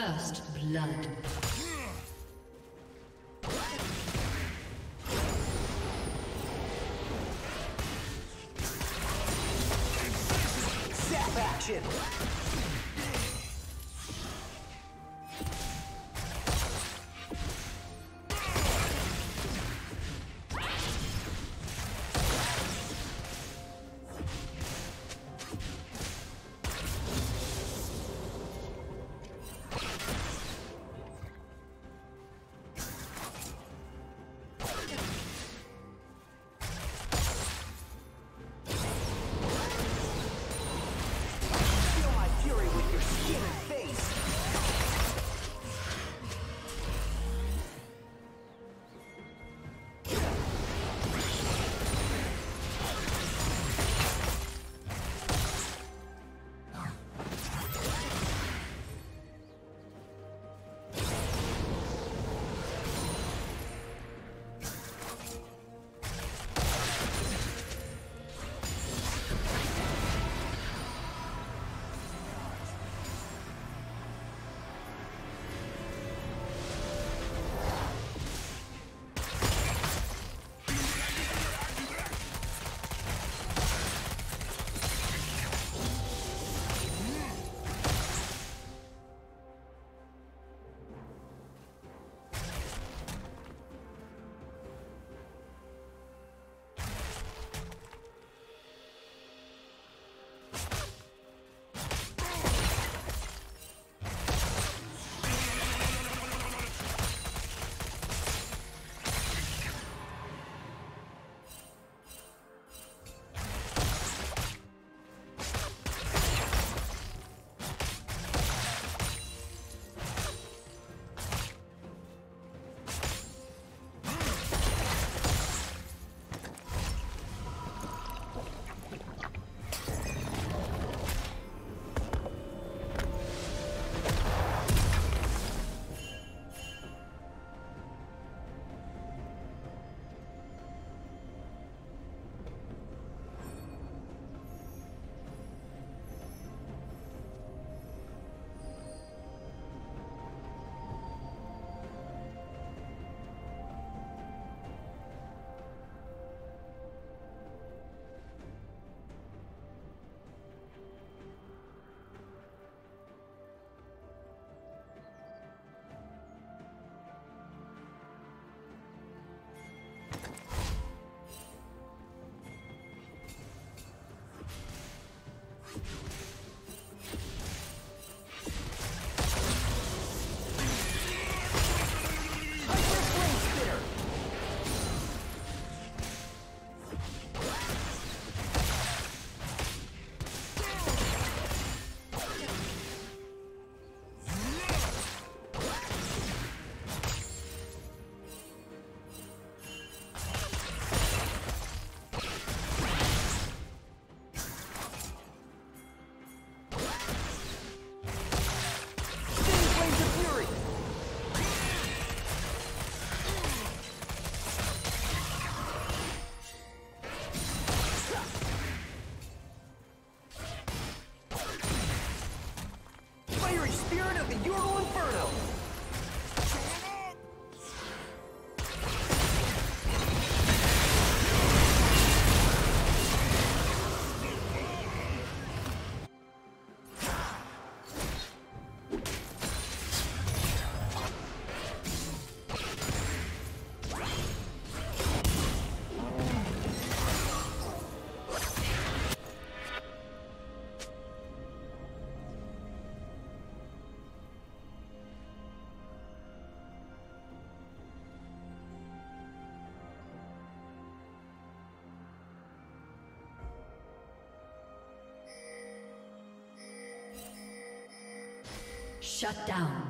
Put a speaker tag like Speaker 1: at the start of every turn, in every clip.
Speaker 1: First blood. Shut down.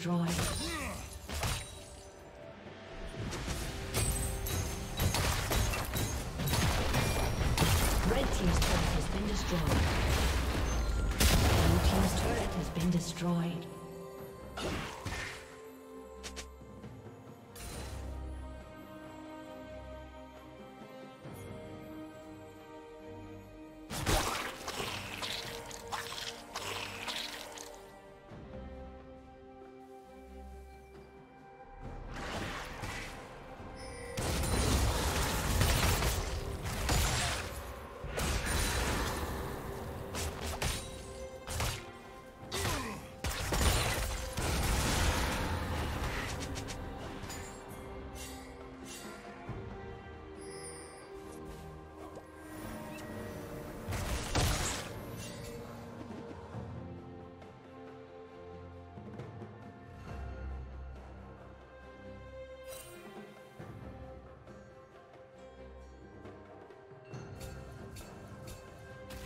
Speaker 1: Destroyed.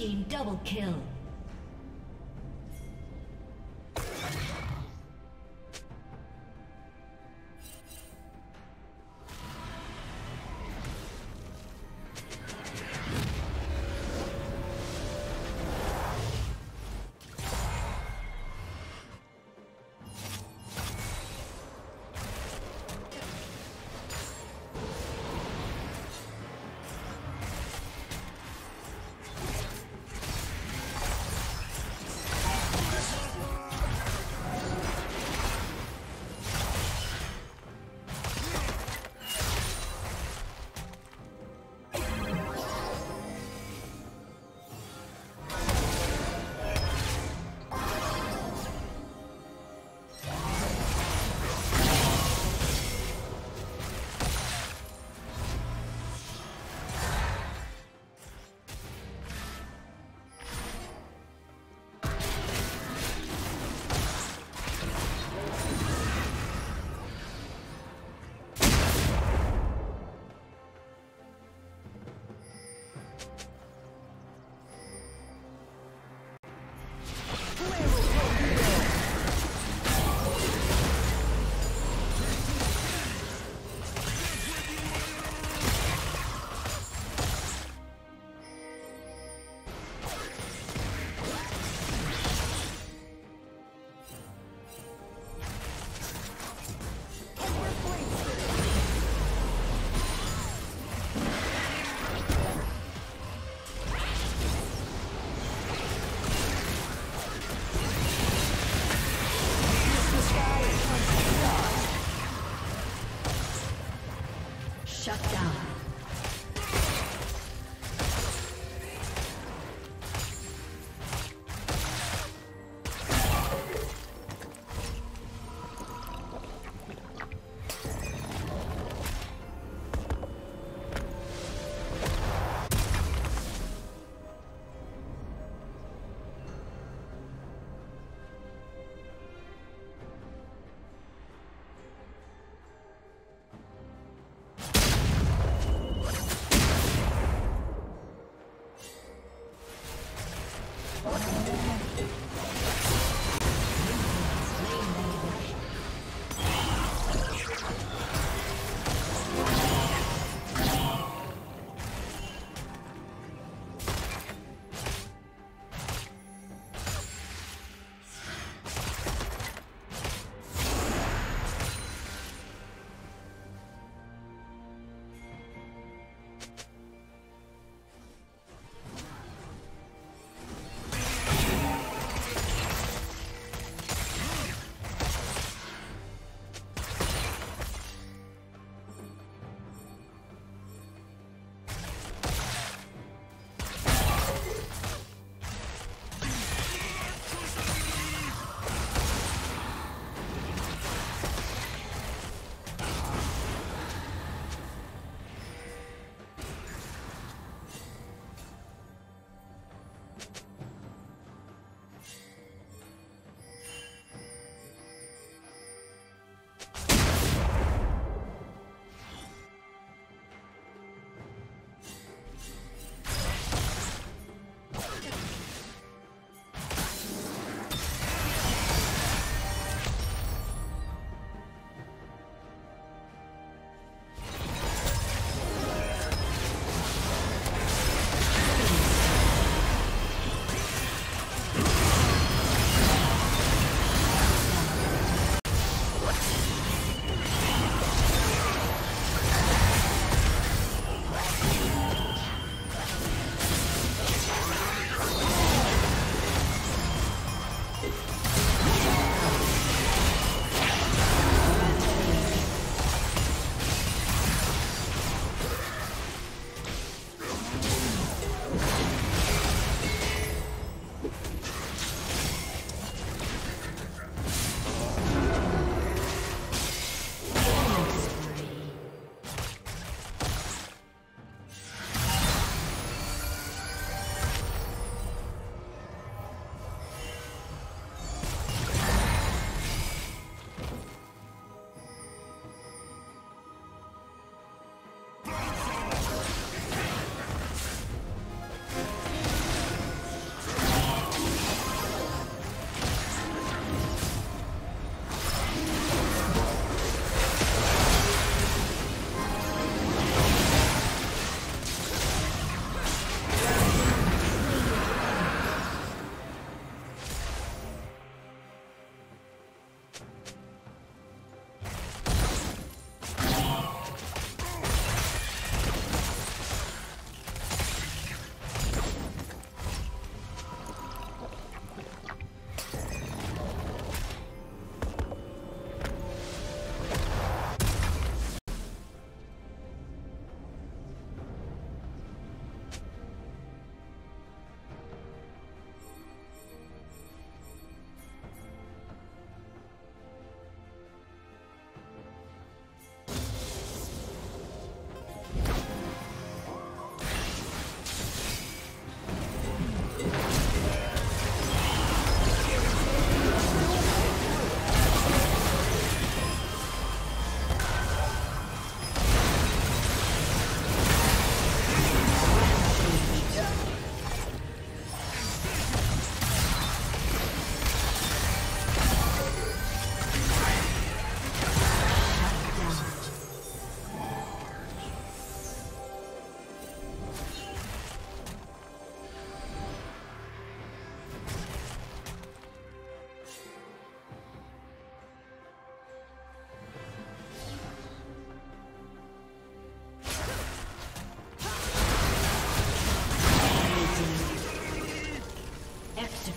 Speaker 1: Team double kill.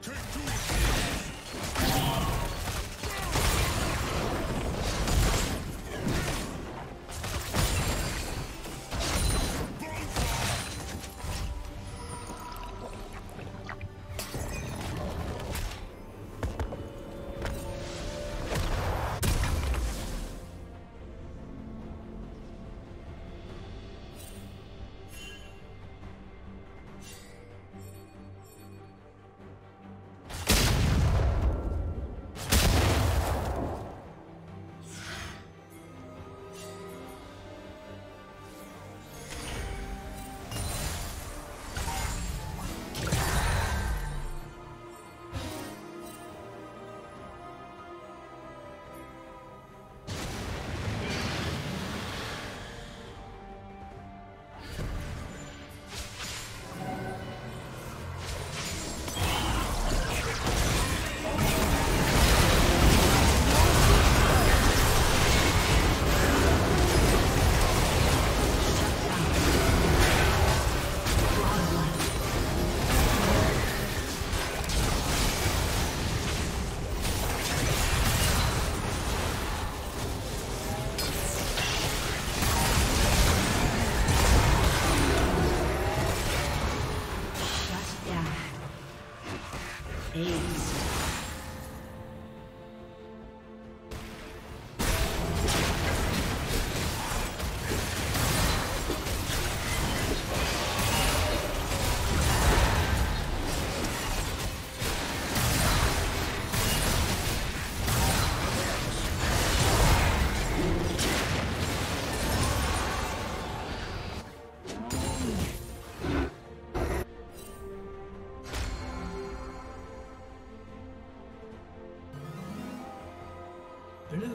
Speaker 2: Take two.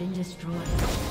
Speaker 1: been destroyed.